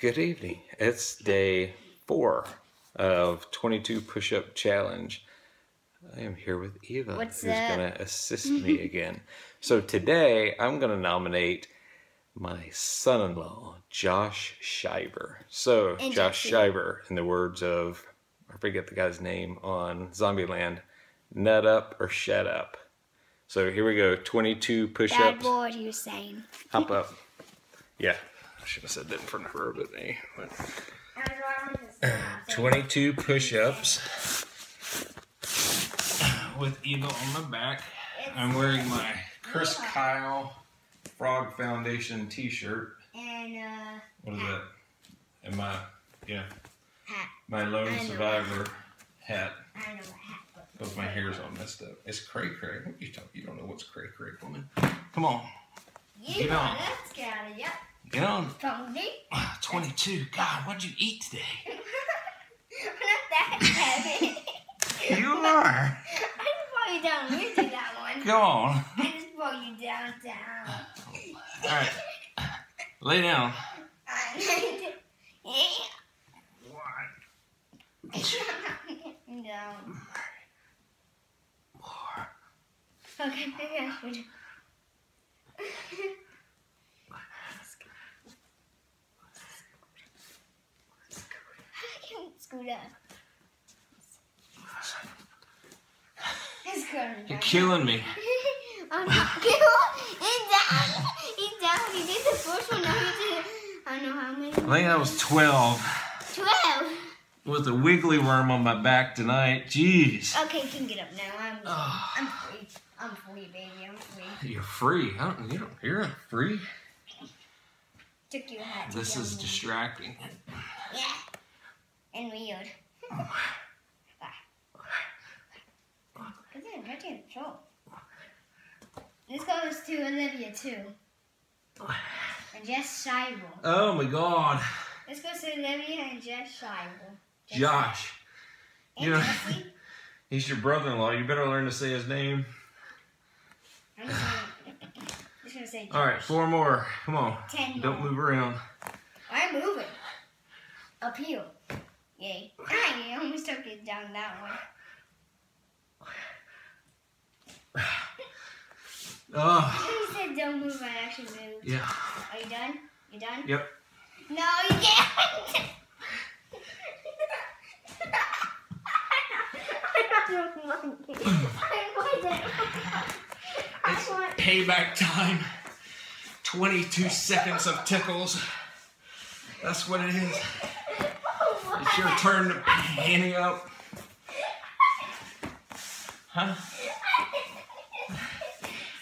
Good evening. It's day four of 22 push up challenge. I am here with Eva, What's who's going to assist me again. So today I'm going to nominate my son in law, Josh Shiver. So, And Josh Jesse. Shiver, in the words of, I forget the guy's name on Zombieland, nut up or shut up. So here we go 22 push ups. Bad boy, he was saying. Hop up. Yeah, should have said that in front of her, but eh. But 22 push ups with Eva on my back. I'm wearing my Chris Kyle Frog Foundation t shirt. And, uh, What is that? And my, yeah, hat. my Lone Survivor hat. I don't know what hat. Because my hair's all messed up. It's cray cray. What you talk? You don't know what's cray cray, woman. Come on, You Get on. let's get out of yep. Get on. Hungry? Ah, 22. God, what'd you eat today? I'm Not that heavy. You are. I just brought you down. You do that one. Go on. I just brought you down, down. All right. Lay down. down. Okay, maybe I should. I can scoot up. It's going You're killing me. Oh no, he's down. He's down. He did the first one. Now he did. I don't know how many. I think that was 12 Twelve. with a wiggly worm on my back tonight. Jeez. Okay, you can get up now. I'm. Ah. I'm free. I'm free, baby. I'm free. You're free. I don't, you don't, you're not free. Took your hat. This is there. distracting. Yeah. And weird. Good thing, right to control. This goes to Olivia too. And Jess Scheibel. Oh my god. This goes to Olivia and Jess Scheibel. Jess- Josh. You know-. He's your brother in law. You better learn to say his name. I'm just gonna, just gonna say Josh. All right, four more. Come on. Ten Don't move around. I'm moving. Uphill. Yay. Ah, I almost took it down that one. Oh, You said don't move, I actually moved. yeah. Are you done? You done? Yep. No, you can't. I don't want it. I want it. I It's payback time. 22 seconds of tickles. That's what it is. It's your turn to panty up. Huh?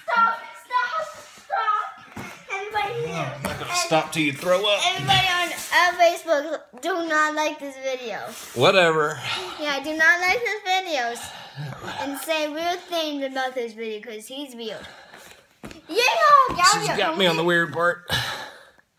Stop! Stop! Stop! Everybody here. I'm not gonna stop till you throw up. Everybody on uh, Facebook, do not like this video. Whatever. Yeah, do not like his videos. And say weird things about this video because he's weird. Yeah, no, She's got me on the weird part.